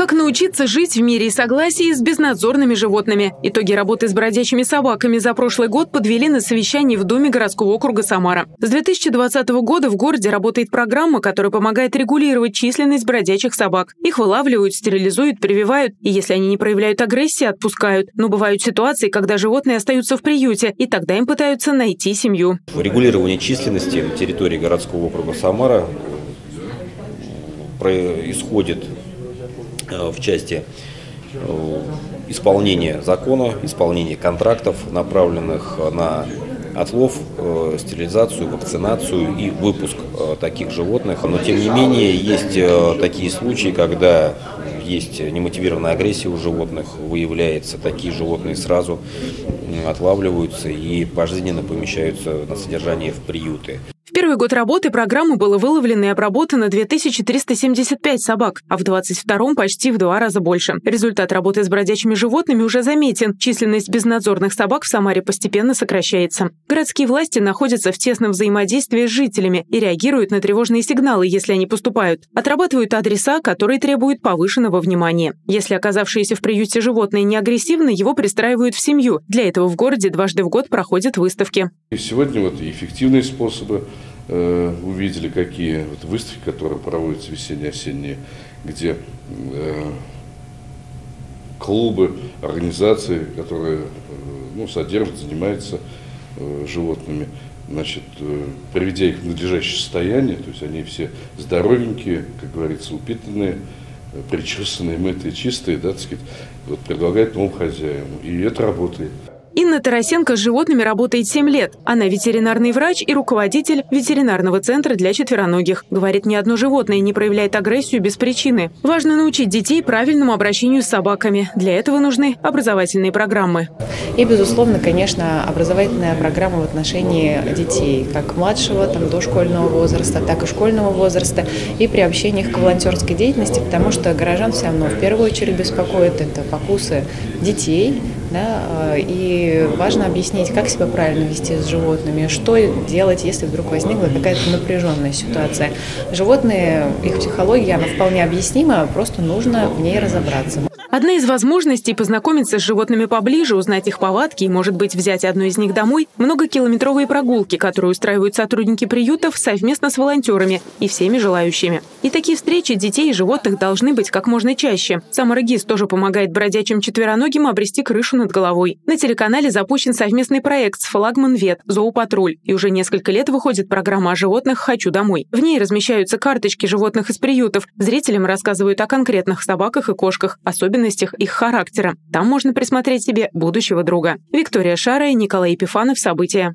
Как научиться жить в мире и согласии с безнадзорными животными? Итоги работы с бродячими собаками за прошлый год подвели на совещании в Доме городского округа Самара. С 2020 года в городе работает программа, которая помогает регулировать численность бродячих собак. Их вылавливают, стерилизуют, прививают, и если они не проявляют агрессии, отпускают. Но бывают ситуации, когда животные остаются в приюте, и тогда им пытаются найти семью. Регулирование численности на территории городского округа Самара происходит Э, в части э, исполнения закона, исполнения контрактов, направленных на отлов, э, стерилизацию, вакцинацию и выпуск таких животных. Но тем не менее есть такие случаи, когда есть немотивированная агрессия у животных, выявляется, такие животные сразу отлавливаются и пожизненно помещаются на содержание в приюты. В первый год работы программы было выловлено и обработано 2375 собак, а в 22-м почти в два раза больше. Результат работы с бродячими животными уже заметен. Численность безнадзорных собак в Самаре постепенно сокращается. Городские власти находятся в тесном взаимодействии с жителями и реагируют на тревожные сигналы, если они поступают. Отрабатывают адреса, которые требуют повышенного внимания. Если оказавшиеся в приюте животные не агрессивны, его пристраивают в семью. Для этого в городе дважды в год проходят выставки. И сегодня вот эффективные способы Э, увидели, какие вот выставки, которые проводятся весенние-осенние, где э, клубы, организации, которые э, ну, содержат, занимаются животными, значит, приведя их в надлежащее состояние, то есть они все здоровенькие, как говорится, упитанные, причесанные, мытые, чистые, да, так сказать, вот, предлагают новым хозяевам. И это работает. Инна Тарасенко с животными работает 7 лет. Она ветеринарный врач и руководитель ветеринарного центра для четвероногих. Говорит, ни одно животное не проявляет агрессию без причины. Важно научить детей правильному обращению с собаками. Для этого нужны образовательные программы. И, безусловно, конечно, образовательная программа в отношении детей, как младшего, там, дошкольного возраста, так и школьного возраста, и приобщение их к волонтерской деятельности, потому что горожан все равно в первую очередь беспокоит это покусы детей, да, и важно объяснить, как себя правильно вести с животными, что делать, если вдруг возникла какая-то напряженная ситуация. Животные, их психология, она вполне объяснима, просто нужно в ней разобраться. Одна из возможностей познакомиться с животными поближе, узнать их повадки и, может быть, взять одну из них домой – многокилометровые прогулки, которые устраивают сотрудники приютов совместно с волонтерами и всеми желающими. И такие встречи детей и животных должны быть как можно чаще. Самарагис тоже помогает бродячим четвероногим обрести крышу над головой. На телеканале запущен совместный проект с флагман Вет «Зоопатруль», и уже несколько лет выходит программа о животных «Хочу домой». В ней размещаются карточки животных из приютов, зрителям рассказывают о конкретных собаках и кошках, особенно особенностях их характера. Там можно присмотреть себе будущего друга. Виктория Шара и Николай Епифанов. События.